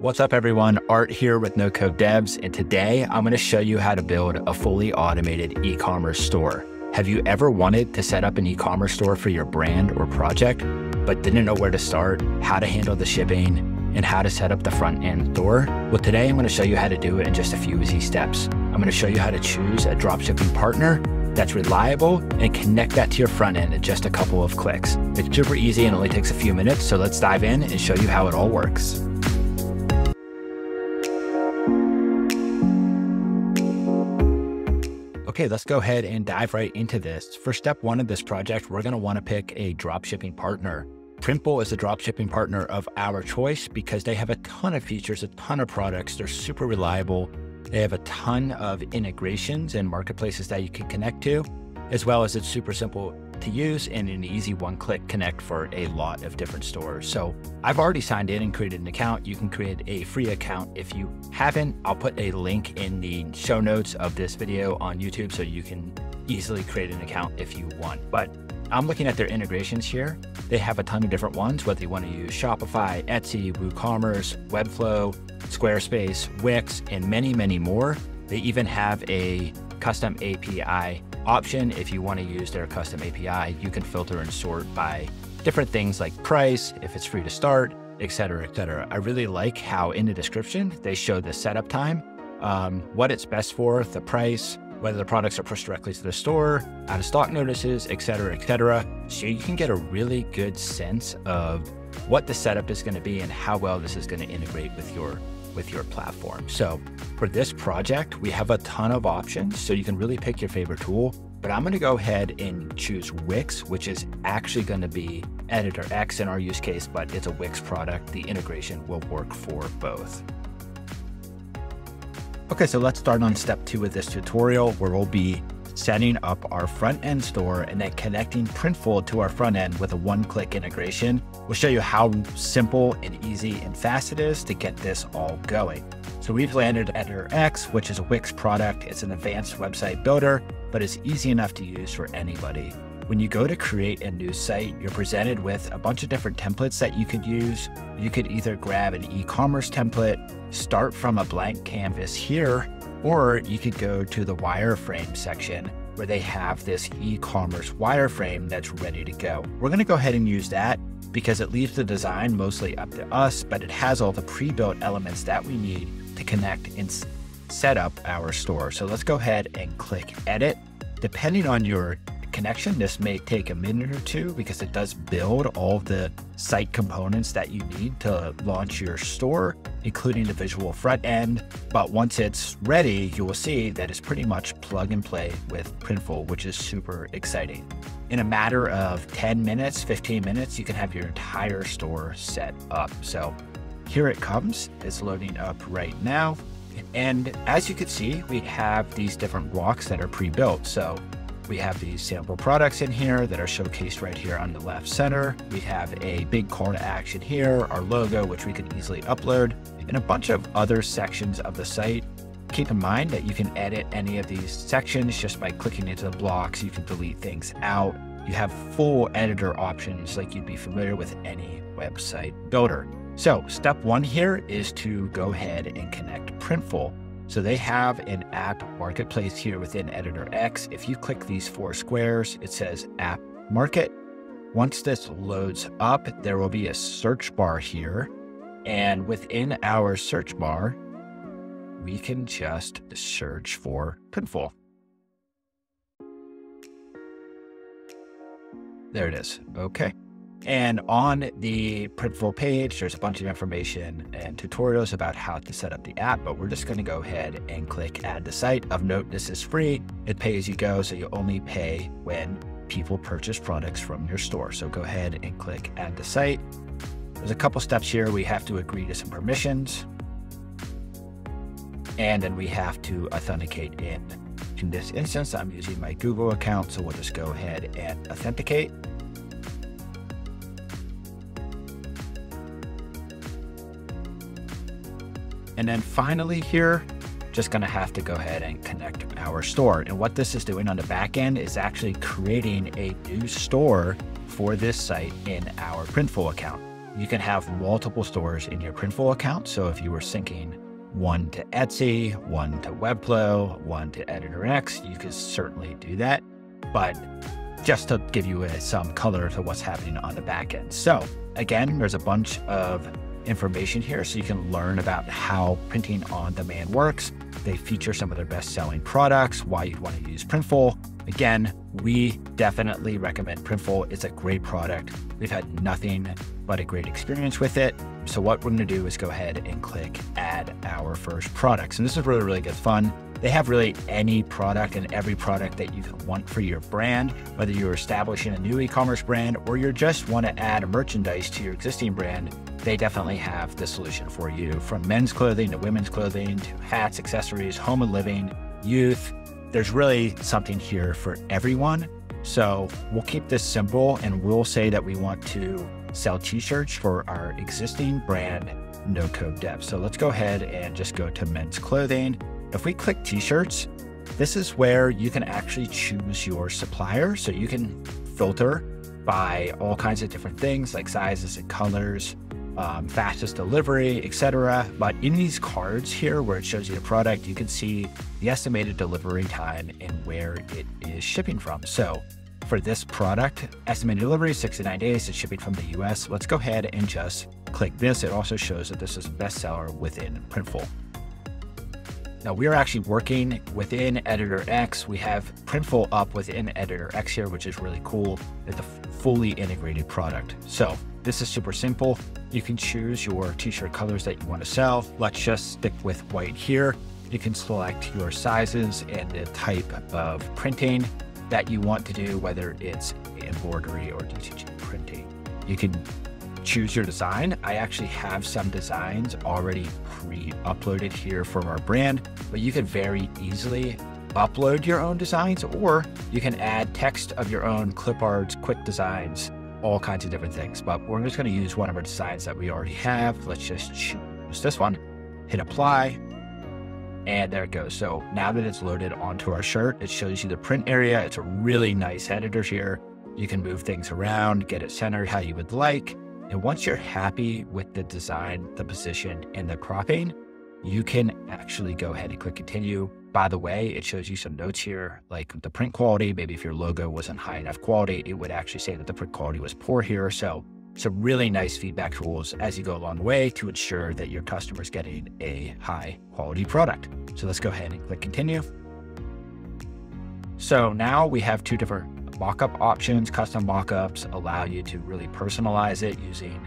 What's up, everyone? Art here with No Code Devs, and today I'm going to show you how to build a fully automated e commerce store. Have you ever wanted to set up an e commerce store for your brand or project, but didn't know where to start, how to handle the shipping, and how to set up the front end store? Well, today I'm going to show you how to do it in just a few easy steps. I'm going to show you how to choose a dropshipping partner that's reliable and connect that to your front end in just a couple of clicks. It's super easy and only takes a few minutes, so let's dive in and show you how it all works. Okay, let's go ahead and dive right into this. For step one of this project, we're gonna wanna pick a dropshipping partner. Printful is a dropshipping partner of our choice because they have a ton of features, a ton of products. They're super reliable. They have a ton of integrations and marketplaces that you can connect to, as well as it's super simple to use and an easy one click connect for a lot of different stores. So I've already signed in and created an account. You can create a free account if you haven't. I'll put a link in the show notes of this video on YouTube so you can easily create an account if you want. But I'm looking at their integrations here. They have a ton of different ones, whether you want to use Shopify, Etsy, WooCommerce, Webflow, Squarespace, Wix, and many, many more. They even have a custom API option. If you want to use their custom API, you can filter and sort by different things like price, if it's free to start, etc., etc. I really like how in the description they show the setup time, um, what it's best for, the price, whether the products are pushed directly to the store, out of stock notices, etc., etc. So you can get a really good sense of what the setup is going to be and how well this is going to integrate with your with your platform. So for this project, we have a ton of options. So you can really pick your favorite tool. But I'm going to go ahead and choose Wix, which is actually going to be Editor X in our use case, but it's a Wix product. The integration will work for both. Okay, so let's start on step two of this tutorial where we'll be setting up our front end store and then connecting Printful to our front end with a one click integration. We'll show you how simple and easy and fast it is to get this all going. So we've landed Editor X, which is a Wix product. It's an advanced website builder, but it's easy enough to use for anybody. When you go to create a new site, you're presented with a bunch of different templates that you could use. You could either grab an e commerce template, start from a blank canvas here, or you could go to the wireframe section where they have this e commerce wireframe that's ready to go. We're going to go ahead and use that because it leaves the design mostly up to us, but it has all the pre built elements that we need to connect and set up our store. So let's go ahead and click edit. Depending on your connection. This may take a minute or two because it does build all the site components that you need to launch your store, including the visual front end. But once it's ready, you will see that it's pretty much plug and play with Printful, which is super exciting. In a matter of 10 minutes, 15 minutes, you can have your entire store set up. So here it comes. It's loading up right now. And as you can see, we have these different blocks that are pre-built. So we have these sample products in here that are showcased right here on the left center. We have a big call to action here, our logo, which we can easily upload, and a bunch of other sections of the site. Keep in mind that you can edit any of these sections just by clicking into the blocks. You can delete things out. You have full editor options like you'd be familiar with any website builder. So step one here is to go ahead and connect Printful so they have an app marketplace here within Editor X. If you click these four squares, it says App Market. Once this loads up, there will be a search bar here. And within our search bar, we can just search for Printful. There it is. Okay. And on the Printful page, there's a bunch of information and tutorials about how to set up the app, but we're just going to go ahead and click add to site. Of note, this is free. It pay as you go, so you only pay when people purchase products from your store. So go ahead and click add to site. There's a couple steps here. We have to agree to some permissions. And then we have to authenticate in. In this instance, I'm using my Google account, so we'll just go ahead and authenticate. And then finally here, just gonna have to go ahead and connect our store. And what this is doing on the back end is actually creating a new store for this site in our Printful account. you can have multiple stores in your Printful account. So if you were syncing one to Etsy, one to Webflow, one to Editor X, you could certainly do that. But just to give you a, some color to what's happening on the back end. So again, there's a bunch of information here so you can learn about how printing on demand works. They feature some of their best selling products, why you'd want to use Printful. Again, we definitely recommend Printful. It's a great product. We've had nothing but a great experience with it. So what we're going to do is go ahead and click add our first products. And this is really, really good fun. They have really any product and every product that you can want for your brand, whether you're establishing a new e-commerce brand or you just want to add merchandise to your existing brand, they definitely have the solution for you from men's clothing to women's clothing to hats, accessories, home and living, youth. There's really something here for everyone. So we'll keep this simple and we'll say that we want to sell t-shirts for our existing brand no code dev. So let's go ahead and just go to men's clothing if we click t-shirts, this is where you can actually choose your supplier. So you can filter by all kinds of different things like sizes and colors, um, fastest delivery, etc. But in these cards here where it shows you the product, you can see the estimated delivery time and where it is shipping from. So for this product, estimated delivery 69 days, it's shipping from the US. Let's go ahead and just click this. It also shows that this is a bestseller within Printful. Now we are actually working within Editor X. We have Printful up within Editor X here, which is really cool. It's a fully integrated product. So this is super simple. You can choose your t-shirt colors that you want to sell. Let's just stick with white here. You can select your sizes and the type of printing that you want to do, whether it's embroidery or DTG printing. You can choose your design. I actually have some designs already pre-uploaded here from our brand, but you could very easily upload your own designs or you can add text of your own clip arts, quick designs, all kinds of different things. But we're just going to use one of our designs that we already have. Let's just choose this one, hit apply, and there it goes. So now that it's loaded onto our shirt, it shows you the print area. It's a really nice editor here. You can move things around, get it centered how you would like. And once you're happy with the design, the position, and the cropping, you can actually go ahead and click continue. By the way, it shows you some notes here, like the print quality. Maybe if your logo wasn't high enough quality, it would actually say that the print quality was poor here. So some really nice feedback tools as you go along the way to ensure that your customer is getting a high quality product. So let's go ahead and click continue. So now we have two different Mockup options, custom mockups allow you to really personalize it using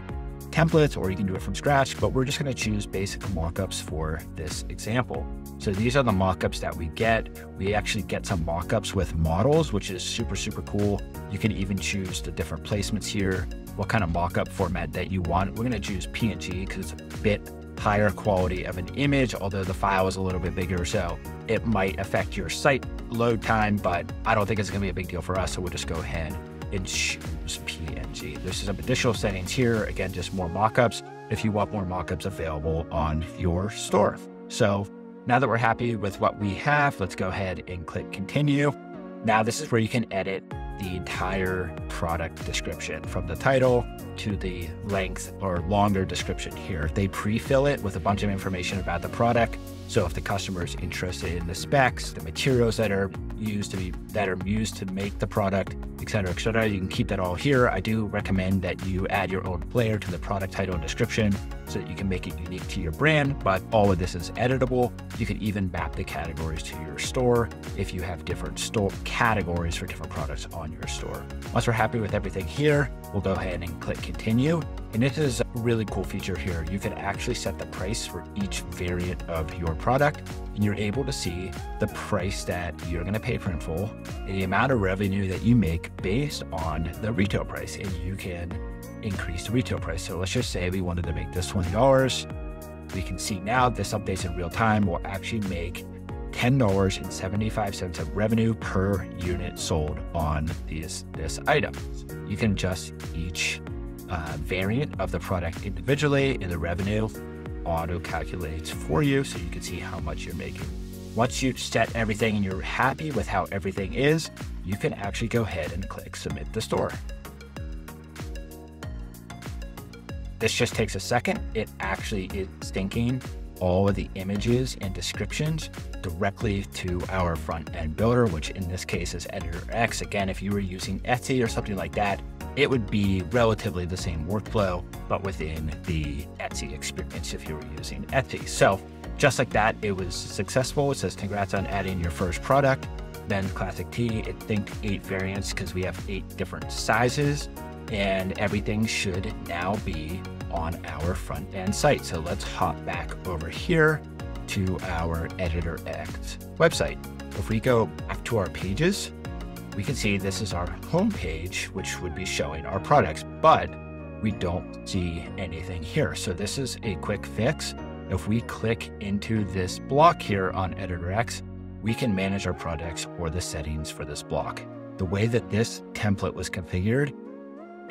templates or you can do it from scratch, but we're just going to choose basic mockups for this example. So these are the mockups that we get. We actually get some mockups with models, which is super, super cool. You can even choose the different placements here, what kind of mockup format that you want. We're going to choose PNG because it's a bit higher quality of an image, although the file is a little bit bigger. So it might affect your site load time, but I don't think it's going to be a big deal for us. So we'll just go ahead and choose PNG. There's some additional settings here. Again, just more mockups if you want more mockups available on your store. So now that we're happy with what we have, let's go ahead and click continue. Now this is where you can edit the entire product description from the title to the length or longer description here. They pre-fill it with a bunch of information about the product. So if the customer is interested in the specs, the materials that are used to be that are used to make the product, et cetera, et cetera, you can keep that all here. I do recommend that you add your own flair to the product title and description so that you can make it unique to your brand. But all of this is editable. You can even map the categories to your store if you have different store categories for different products on your store. Once we're happy with everything here, we'll go ahead and click continue. And this is a really cool feature here. You can actually set the price for each variant of your product, and you're able to see the price that you're going to pay Printful and the amount of revenue that you make based on the retail price. And you can increase the retail price. So let's just say we wanted to make this $20. We can see now this updates in real time will actually make $10.75 of revenue per unit sold on these, this item. You can adjust each uh, variant of the product individually and the revenue auto calculates for you so you can see how much you're making. Once you've set everything and you're happy with how everything is, you can actually go ahead and click submit the store. This just takes a second. It actually is syncing all of the images and descriptions directly to our front end builder, which in this case is Editor X. Again, if you were using Etsy or something like that, it would be relatively the same workflow, but within the Etsy experience if you were using Etsy. So just like that, it was successful. It says, congrats on adding your first product. Then Classic Tee, it thanked eight variants because we have eight different sizes and everything should now be on our front end site. So let's hop back over here to our Editor X website. If we go back to our pages, we can see this is our home page, which would be showing our products, but we don't see anything here. So this is a quick fix. If we click into this block here on Editor X, we can manage our products or the settings for this block. The way that this template was configured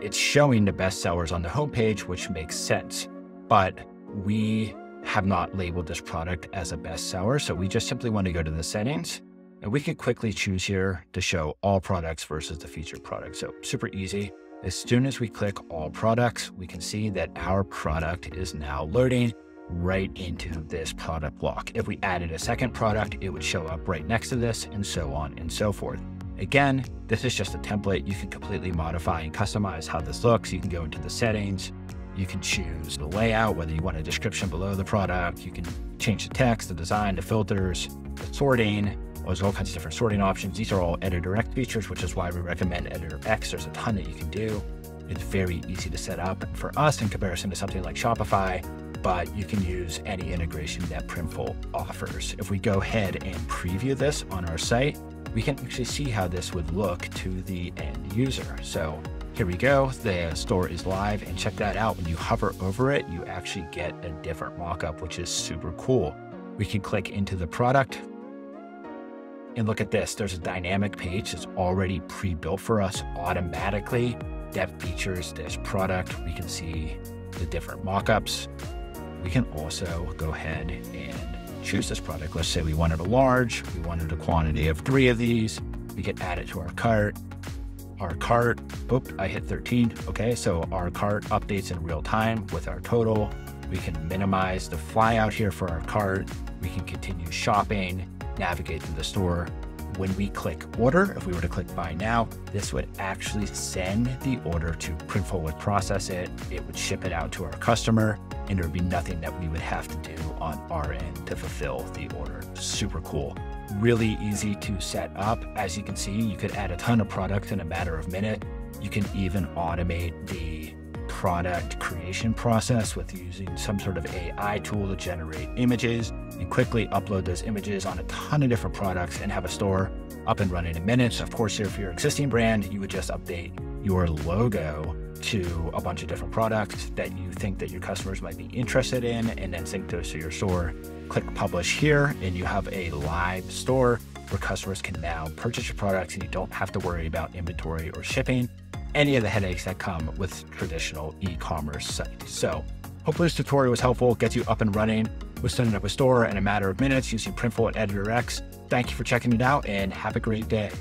it's showing the best sellers on the homepage, which makes sense. But we have not labeled this product as a bestseller. So we just simply want to go to the settings and we can quickly choose here to show all products versus the featured product. So super easy. As soon as we click all products, we can see that our product is now loading right into this product block. If we added a second product, it would show up right next to this and so on and so forth. Again, this is just a template. You can completely modify and customize how this looks. You can go into the settings. You can choose the layout, whether you want a description below the product. You can change the text, the design, the filters, the sorting. There's all kinds of different sorting options. These are all Editor X features, which is why we recommend Editor X. There's a ton that you can do. It's very easy to set up for us in comparison to something like Shopify, but you can use any integration that Printful offers. If we go ahead and preview this on our site, we can actually see how this would look to the end user. So here we go. The store is live and check that out. When you hover over it, you actually get a different mockup, which is super cool. We can click into the product and look at this. There's a dynamic page that's already pre-built for us automatically that features this product. We can see the different mockups. We can also go ahead and choose this product. Let's say we wanted a large, we wanted a quantity of three of these. We can add it to our cart. Our cart, oop, I hit 13. Okay, so our cart updates in real time with our total. We can minimize the flyout here for our cart. We can continue shopping, navigate through the store. When we click order, if we were to click buy now, this would actually send the order to Printful would process it. It would ship it out to our customer and there would be nothing that we would have to do on our end to fulfill the order. Super cool. Really easy to set up. As you can see, you could add a ton of products in a matter of minutes. You can even automate the product creation process with using some sort of AI tool to generate images and quickly upload those images on a ton of different products and have a store up and running in minutes. Of course, here for your existing brand, you would just update your logo to a bunch of different products that you think that your customers might be interested in and then sync those to your store. Click publish here and you have a live store where customers can now purchase your products and you don't have to worry about inventory or shipping, any of the headaches that come with traditional e-commerce sites. So hopefully this tutorial was helpful, gets you up and running with setting up a store in a matter of minutes using Printful and Editor X. Thank you for checking it out and have a great day.